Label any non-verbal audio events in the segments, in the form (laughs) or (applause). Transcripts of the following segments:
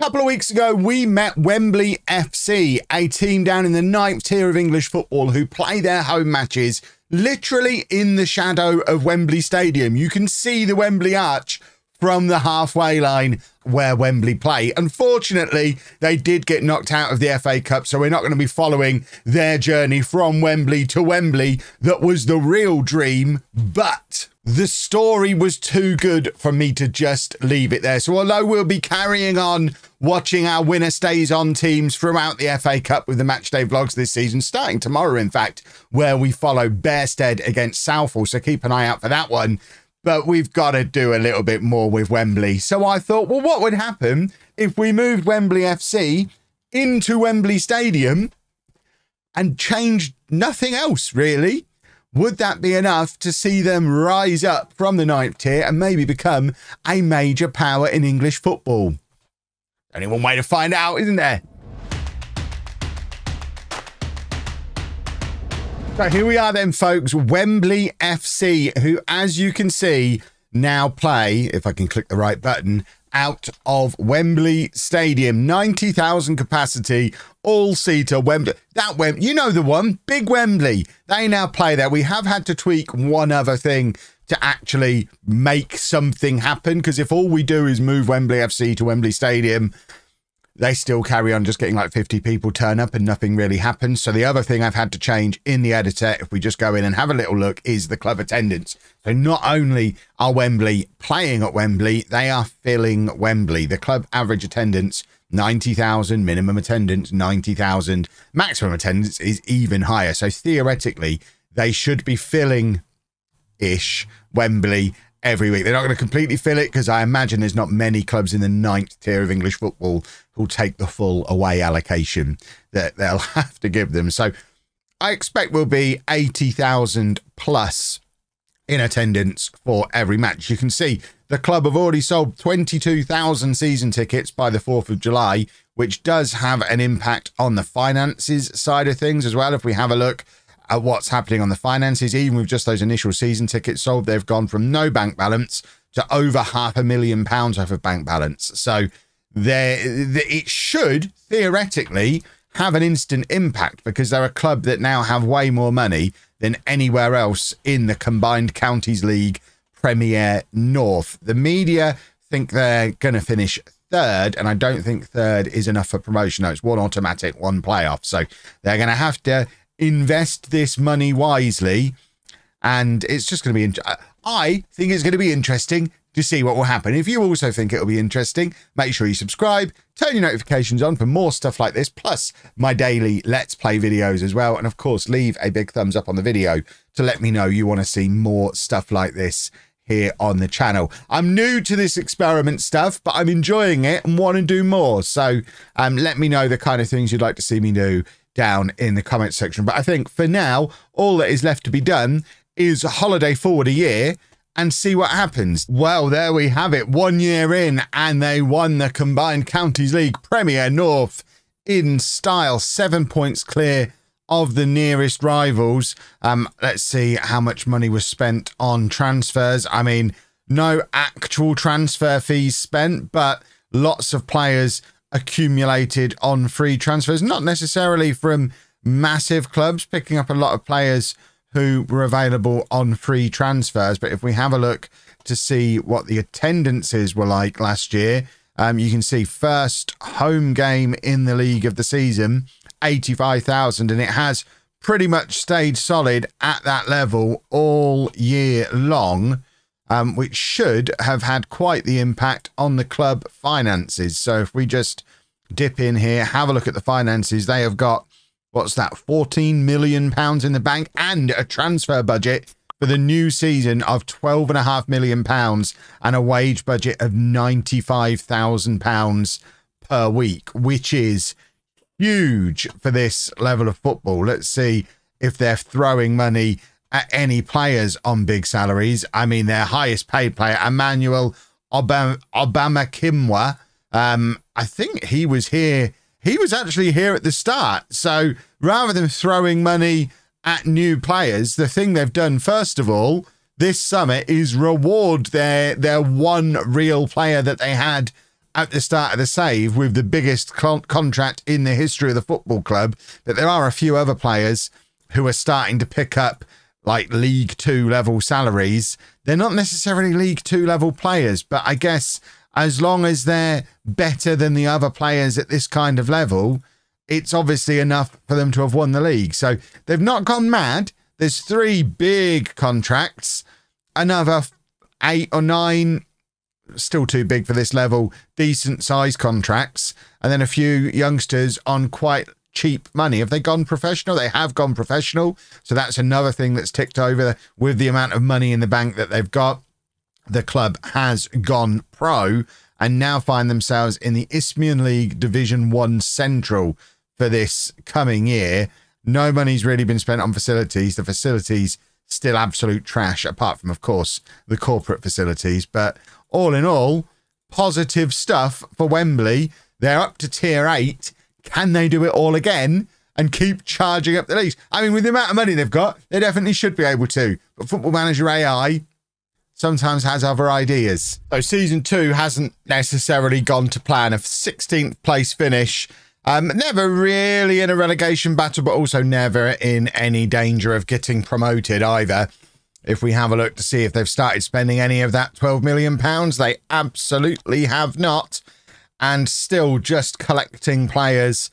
couple of weeks ago, we met Wembley FC, a team down in the ninth tier of English football who play their home matches literally in the shadow of Wembley Stadium. You can see the Wembley Arch from the halfway line where Wembley play. Unfortunately, they did get knocked out of the FA Cup, so we're not going to be following their journey from Wembley to Wembley. That was the real dream, but the story was too good for me to just leave it there. So, although we'll be carrying on watching our winner stays on teams throughout the FA Cup with the matchday vlogs this season, starting tomorrow, in fact, where we follow Bearsted against Southall. So, keep an eye out for that one but we've got to do a little bit more with Wembley. So I thought, well, what would happen if we moved Wembley FC into Wembley Stadium and changed nothing else, really? Would that be enough to see them rise up from the ninth tier and maybe become a major power in English football? Only one way to find out, isn't there? So here we are then, folks. Wembley FC, who, as you can see, now play, if I can click the right button, out of Wembley Stadium. 90,000 capacity, all-seater Wembley. That Wembley, you know the one, big Wembley. They now play there. We have had to tweak one other thing to actually make something happen because if all we do is move Wembley FC to Wembley Stadium, they still carry on just getting like 50 people turn up and nothing really happens. So the other thing I've had to change in the editor, if we just go in and have a little look, is the club attendance. So not only are Wembley playing at Wembley, they are filling Wembley. The club average attendance 90,000, minimum attendance 90,000, maximum attendance is even higher. So theoretically, they should be filling ish Wembley every week. They're not going to completely fill it because I imagine there's not many clubs in the ninth tier of English football who'll take the full away allocation that they'll (laughs) have to give them. So I expect we'll be 80,000 plus in attendance for every match. You can see the club have already sold 22,000 season tickets by the 4th of July, which does have an impact on the finances side of things as well. If we have a look at what's happening on the finances, even with just those initial season tickets sold, they've gone from no bank balance to over half a million pounds worth of bank balance. So there, it should theoretically have an instant impact because they're a club that now have way more money than anywhere else in the combined counties league Premier North. The media think they're going to finish third, and I don't think third is enough for promotion. No, it's one automatic, one playoff. So they're going to have to invest this money wisely. And it's just going to be, in- I think it's going to be interesting to see what will happen. If you also think it'll be interesting, make sure you subscribe, turn your notifications on for more stuff like this, plus my daily Let's Play videos as well. And of course, leave a big thumbs up on the video to let me know you want to see more stuff like this here on the channel. I'm new to this experiment stuff, but I'm enjoying it and want to do more. So um, let me know the kind of things you'd like to see me do down in the comments section. But I think for now, all that is left to be done is holiday forward a year and see what happens. Well, there we have it. One year in, and they won the Combined Counties League Premier North in style, seven points clear of the nearest rivals. Um, let's see how much money was spent on transfers. I mean, no actual transfer fees spent, but lots of players accumulated on free transfers, not necessarily from massive clubs, picking up a lot of players who were available on free transfers. But if we have a look to see what the attendances were like last year, um, you can see first home game in the league of the season, 85,000, and it has pretty much stayed solid at that level all year long um, which should have had quite the impact on the club finances. So if we just dip in here, have a look at the finances, they have got what's that, 14 million pounds in the bank and a transfer budget for the new season of 12.5 million pounds and a wage budget of 95,000 pounds per week, which is huge for this level of football. Let's see if they're throwing money at any players on big salaries. I mean, their highest paid player, Emmanuel Obama, Obama-Kimwa, um, I think he was here. He was actually here at the start. So rather than throwing money at new players, the thing they've done, first of all, this summer is reward their their one real player that they had at the start of the save with the biggest con- contract in the history of the football club. But there are a few other players who are starting to pick up like League Two level salaries. They're not necessarily League Two level players, but I guess as long as they're better than the other players at this kind of level, it's obviously enough for them to have won the league. So they've not gone mad. There's three big contracts, another eight or nine, still too big for this level, decent size contracts, and then a few youngsters on quite cheap money. Have they gone professional? They have gone professional. So that's another thing that's ticked over with the amount of money in the bank that they've got. The club has gone pro and now find themselves in the Isthmian League Division 1 Central for this coming year. No money's really been spent on facilities. The facilities still absolute trash, apart from, of course, the corporate facilities. But all in all, positive stuff for Wembley. They're up to tier eight. Can they do it all again and keep charging up the leagues? I mean, with the amount of money they've got, they definitely should be able to. But Football Manager AI sometimes has other ideas. So season two hasn't necessarily gone to plan. A 16th place finish. Um, never really in a relegation battle, but also never in any danger of getting promoted either. If we have a look to see if they've started spending any of that 12 million pounds, they absolutely have not and still just collecting players.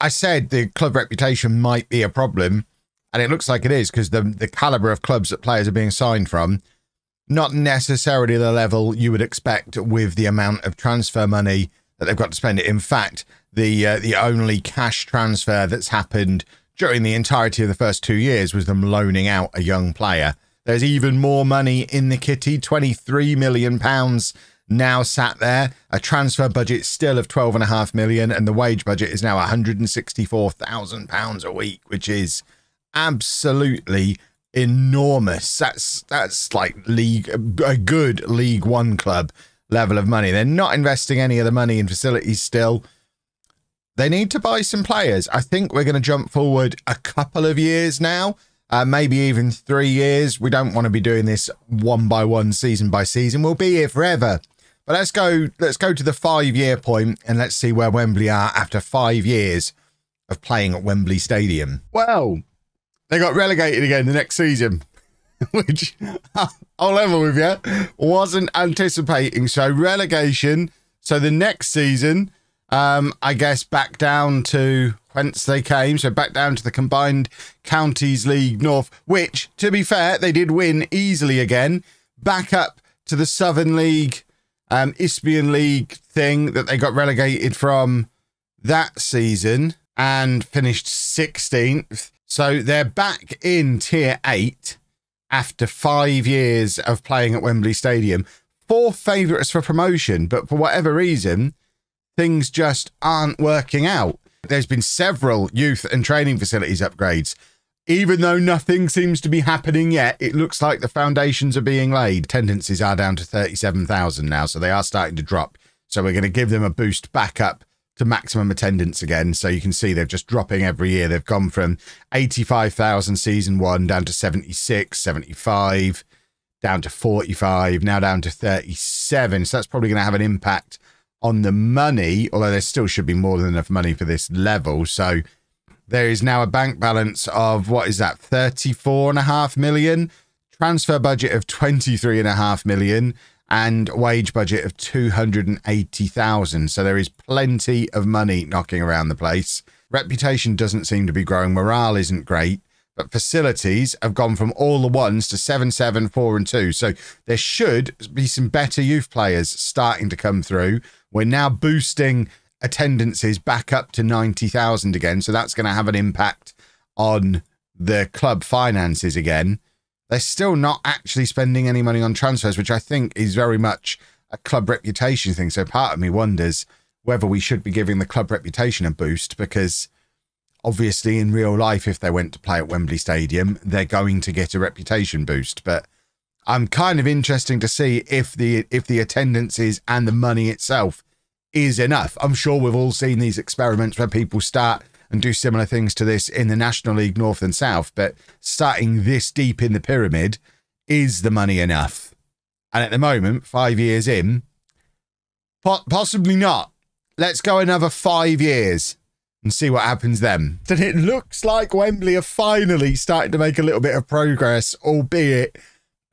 I said the club reputation might be a problem, and it looks like it is because the the caliber of clubs that players are being signed from, not necessarily the level you would expect with the amount of transfer money that they've got to spend. It. In fact, the uh, the only cash transfer that's happened during the entirety of the first two years was them loaning out a young player. There's even more money in the kitty, twenty three million pounds now sat there. A transfer budget still of twelve and a half million, and the wage budget is now one hundred and sixty four thousand pounds a week, which is absolutely enormous. That's that's like league a good League One club level of money. They're not investing any of the money in facilities still. They need to buy some players. I think we're going to jump forward a couple of years now, uh, maybe even three years. We don't want to be doing this one by one, season by season. We'll be here forever. But let's go. Let's go to the five-year point and let's see where Wembley are after five years of playing at Wembley Stadium. Well, they got relegated again the next season, (laughs) which (laughs) I'll level with you wasn't anticipating. So relegation. So the next season, um, I guess back down to whence they came. So back down to the combined counties league north, which to be fair, they did win easily again. Back up to the Southern League um, Isthmian League thing that they got relegated from that season and finished 16th. So they're back in tier eight after five years of playing at Wembley Stadium. Four favourites for promotion, but for whatever reason, things just aren't working out. There's been several youth and training facilities upgrades even though nothing seems to be happening yet, it looks like the foundations are being laid. Attendances are down to 37,000 now, so they are starting to drop. So we're going to give them a boost back up to maximum attendance again. So you can see they're just dropping every year. They've gone from 85,000 season one down to 76, 75, down to 45, now down to 37. So that's probably going to have an impact on the money, although there still should be more than enough money for this level. So there is now a bank balance of what is that, 34 and a half million, transfer budget of 23 and a half million, and wage budget of 280,000. So there is plenty of money knocking around the place. Reputation doesn't seem to be growing. Morale isn't great, but facilities have gone from all the ones to seven, seven, four, and two. So there should be some better youth players starting to come through. We're now boosting attendances back up to 90,000 again. So that's going to have an impact on the club finances again. They're still not actually spending any money on transfers, which I think is very much a club reputation thing. So part of me wonders whether we should be giving the club reputation a boost because obviously in real life, if they went to play at Wembley Stadium, they're going to get a reputation boost. But I'm kind of interesting to see if the if the attendances and the money itself is enough. I'm sure we've all seen these experiments where people start and do similar things to this in the National League North and South, but starting this deep in the pyramid, is the money enough? And at the moment, five years in, possibly not. Let's go another five years and see what happens then. And it looks like Wembley are finally starting to make a little bit of progress, albeit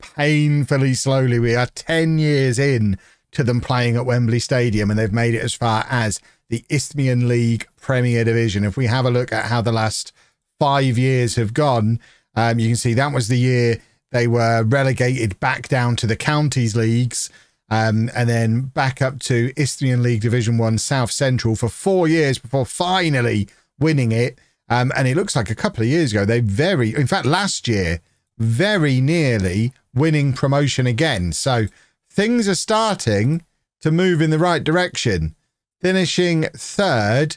painfully slowly. We are 10 years in to them playing at Wembley Stadium, and they've made it as far as the Isthmian League Premier Division. If we have a look at how the last five years have gone, um, you can see that was the year they were relegated back down to the counties leagues. Um, and then back up to Isthmian League Division One South Central for four years before finally winning it. Um, and it looks like a couple of years ago, they very, in fact, last year, very nearly winning promotion again. So things are starting to move in the right direction. Finishing third,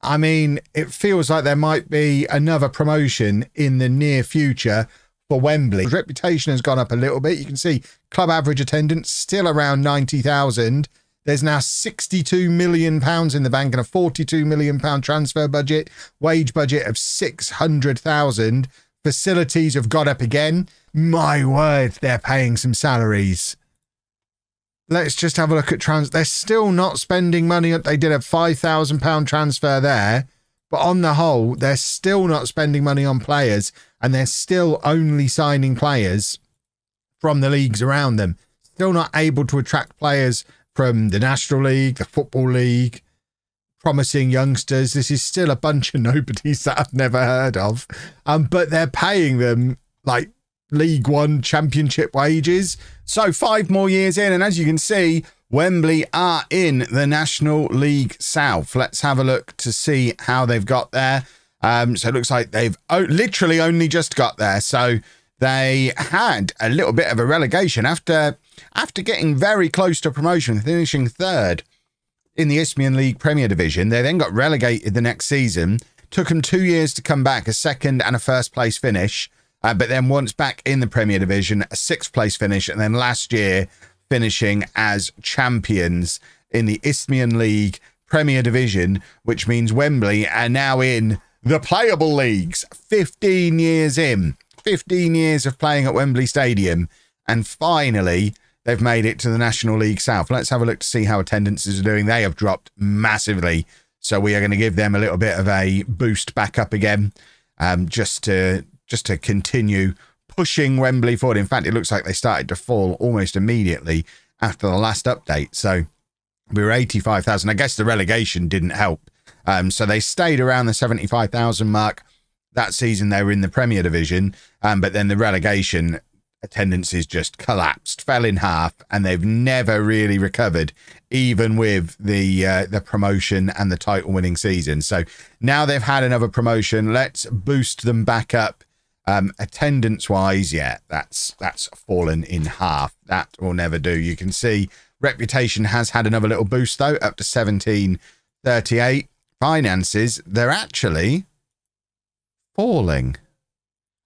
I mean, it feels like there might be another promotion in the near future for Wembley. His reputation has gone up a little bit. You can see club average attendance still around 90,000. There's now 62 million pounds in the bank and a 42 million pound transfer budget, wage budget of 600,000. Facilities have got up again. My word, they're paying some salaries. Let's just have a look at trans. They're still not spending money. They did a £5,000 transfer there. But on the whole, they're still not spending money on players and they're still only signing players from the leagues around them. Still not able to attract players from the National League, the Football League, promising youngsters. This is still a bunch of (laughs) nobodies that I've never heard of. Um, but they're paying them like League One championship wages. So five more years in, and as you can see, Wembley are in the National League South. Let's have a look to see how they've got there. Um, so it looks like they've literally only just got there. So they had a little bit of a relegation after after getting very close to promotion, finishing third in the Isthmian League Premier Division. They then got relegated the next season. Took them two years to come back, a second and a first place finish. Uh, but then once back in the Premier Division, a sixth place finish, and then last year finishing as champions in the Isthmian League Premier Division, which means Wembley are now in the playable leagues. 15 years in, 15 years of playing at Wembley Stadium, and finally they've made it to the National League South. Let's have a look to see how attendances are doing. They have dropped massively. So we are going to give them a little bit of a boost back up again, um, just to just to continue pushing Wembley forward. In fact, it looks like they started to fall almost immediately after the last update. So we were 85,000. I guess the relegation didn't help. Um, so they stayed around the 75,000 mark. That season, they were in the Premier Division. Um, but then the relegation attendances just collapsed, fell in half, and they've never really recovered, even with the uh, the promotion and the title winning season. So now they've had another promotion. Let's boost them back up um, attendance wise, yeah, that's that's fallen in half. That will never do. You can see reputation has had another little boost though, up to 1738. Finances, they're actually falling.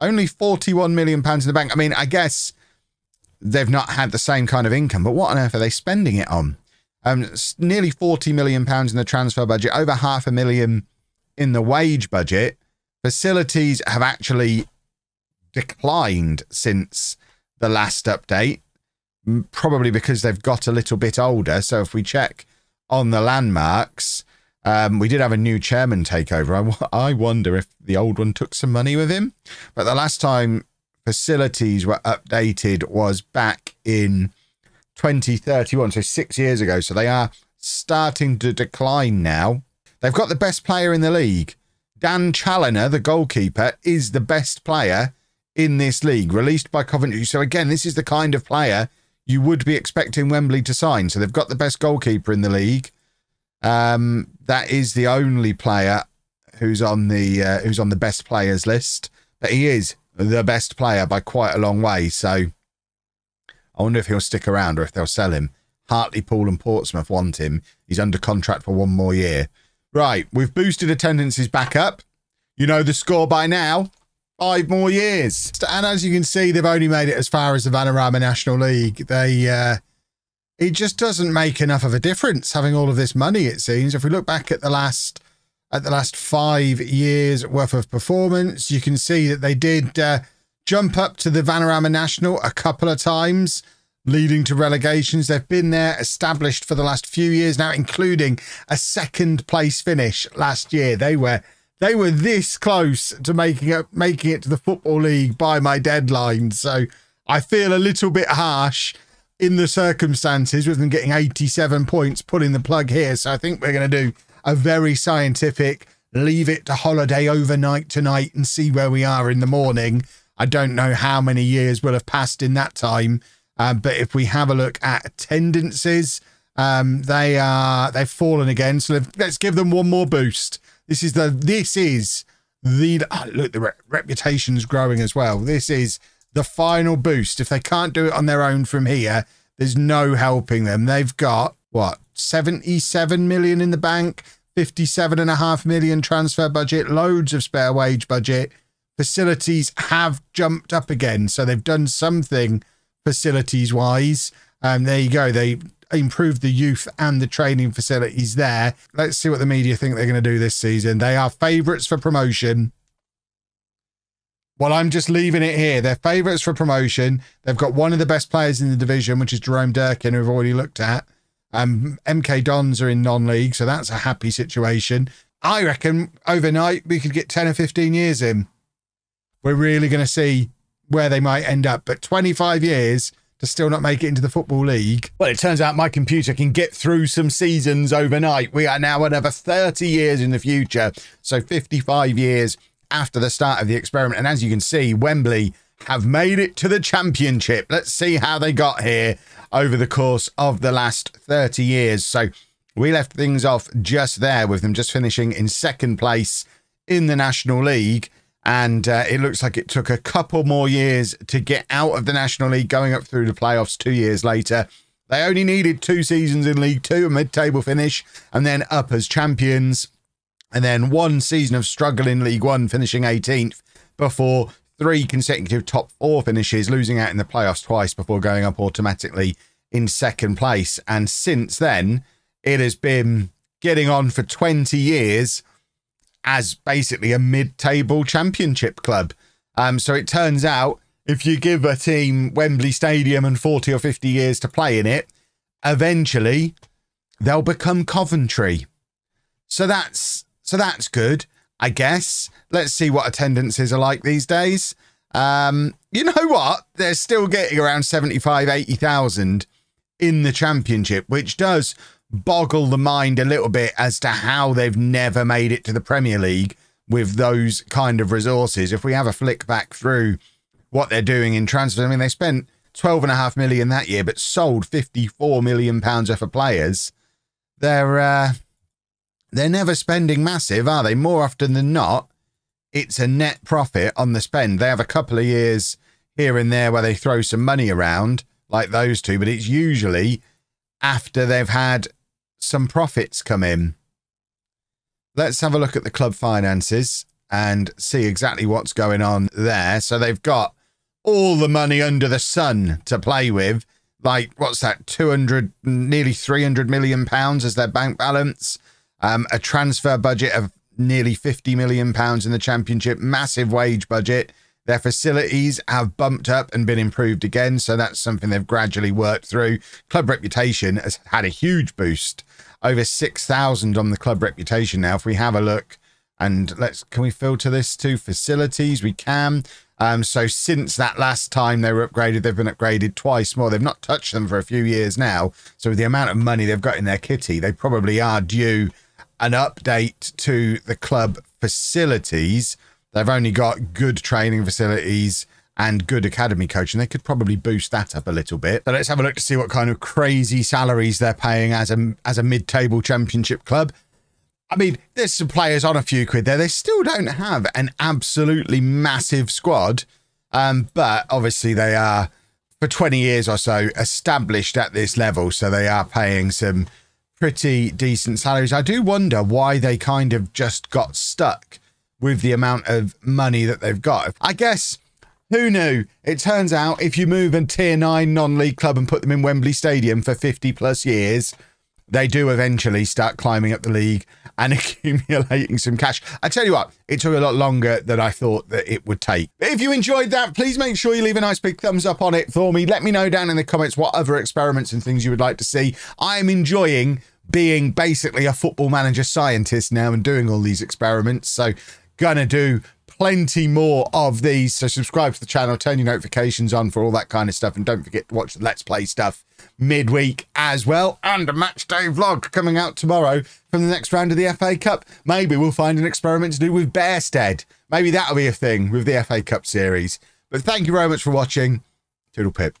Only 41 million pounds in the bank. I mean, I guess they've not had the same kind of income, but what on earth are they spending it on? Um, nearly 40 million pounds in the transfer budget, over half a million in the wage budget. Facilities have actually declined since the last update, probably because they've got a little bit older. So if we check on the landmarks, um, we did have a new chairman take over. I, I wonder if the old one took some money with him. But the last time facilities were updated was back in 2031, so six years ago. So they are starting to decline now. They've got the best player in the league. Dan Challoner, the goalkeeper, is the best player in this league, released by Coventry. So again, this is the kind of player you would be expecting Wembley to sign. So they've got the best goalkeeper in the league. Um, that is the only player who's on the uh, who's on the best players list, but he is the best player by quite a long way. So I wonder if he'll stick around or if they'll sell him. Hartlepool and Portsmouth want him. He's under contract for one more year. Right, we've boosted attendances back up. You know the score by now five more years. And as you can see, they've only made it as far as the Vanarama National League. They, uh, it just doesn't make enough of a difference having all of this money. It seems. If we look back at the last at the last five years worth of performance, you can see that they did uh, jump up to the Vanarama National a couple of times. leading to relegations. They've been there, established for the last few years now, including a second place finish last year. They were they were this close to making it making it to the football league by my deadline. So I feel a little bit harsh in the circumstances with them getting 87 points, pulling the plug here. So I think we're going to do a very scientific leave it to holiday overnight tonight and see where we are in the morning. I don't know how many years will have passed in that time, um, but if we have a look at attendances, um, they are they've fallen again. So let's give them one more boost. This is the this is the oh, look the re- reputation's growing as well. This is the final boost. If they can't do it on their own from here, there's no helping them. They've got what 77 million in the bank. 57.5 million transfer budget, loads of spare wage budget. Facilities have jumped up again. So they've done something facilities wise. Um, there you go. They improved the youth and the training facilities there. Let's see what the media think they're going to do this season. They are favourites for promotion. Well, I'm just leaving it here. They're favourites for promotion. They've got one of the best players in the division, which is Jerome Durkin, who we've already looked at. Um, MK Dons are in non-league, so that's a happy situation. I reckon overnight we could get 10 or 15 years in. We're really going to see where they might end up. But 25 years to still not make it into the Football League. Well, it turns out my computer can get through some seasons overnight. We are now another 30 years in the future. So 55 years after the start of the experiment. And as you can see, Wembley have made it to the championship. Let's see how they got here over the course of the last 30 years. So we left things off just there with them just finishing in second place in the National League. And uh, it looks like it took a couple more years to get out of the National League, going up through the playoffs two years later. They only needed two seasons in League Two, a mid table finish, and then up as champions. And then one season of struggle in League One, finishing 18th before three consecutive top four finishes, losing out in the playoffs twice before going up automatically in second place. And since then, it has been getting on for 20 years as basically a mid table championship club. Um, so it turns out if you give a team Wembley Stadium and 40 or 50 years to play in it, eventually they'll become Coventry. So that's so that's good. I guess. Let's see what attendances are like these days. Um, you know what? They're still getting around 75, 80,000 in the championship, which does boggle the mind a little bit as to how they've never made it to the Premier League with those kind of resources. If we have a flick back through what they're doing in transfer, I mean, they spent 12 and a half million that year, but sold 54 million pounds worth of players. They're, uh, they're never spending massive, are they? More often than not, it's a net profit on the spend. They have a couple of years here and there where they throw some money around, like those two, but it's usually after they've had some profits come in. Let's have a look at the club finances and see exactly what's going on there. So they've got all the money under the sun to play with. Like, what's that? 200, nearly 300 million pounds as their bank balance um, a transfer budget of nearly 50 million pounds in the championship, massive wage budget. Their facilities have bumped up and been improved again, so that's something they've gradually worked through. Club reputation has had a huge boost, over 6,000 on the club reputation now. If we have a look, and let's can we filter this to facilities? We can. Um, so since that last time they were upgraded, they've been upgraded twice more. They've not touched them for a few years now. So with the amount of money they've got in their kitty, they probably are due an update to the club facilities. They've only got good training facilities and good academy coaching. They could probably boost that up a little bit. So let's have a look to see what kind of crazy salaries they're paying as a as a mid-table championship club. I mean, there's some players on a few quid there. They still don't have an absolutely massive squad, um, but obviously they are for 20 years or so established at this level, so they are paying some pretty decent salaries. I do wonder why they kind of just got stuck with the amount of money that they've got. I guess who knew? It turns out if you move a tier nine non league club and put them in Wembley Stadium for 50 plus years, they do eventually start climbing up the league and (laughs) accumulating some cash. I tell you what, it took a lot longer than I thought that it would take. If you enjoyed that, please make sure you leave a nice big thumbs up on it for me. Let me know down in the comments what other experiments and things you would like to see. I am enjoying being basically a football manager scientist now and doing all these experiments. So, gonna do plenty more of these. So, subscribe to the channel, turn your notifications on for all that kind of stuff, and don't forget to watch the Let's Play stuff midweek as well. And a match day vlog coming out tomorrow from the next round of the FA Cup. Maybe we'll find an experiment to do with Bearsted. Maybe that'll be a thing with the FA Cup series. But thank you very much for watching. Toodle pip.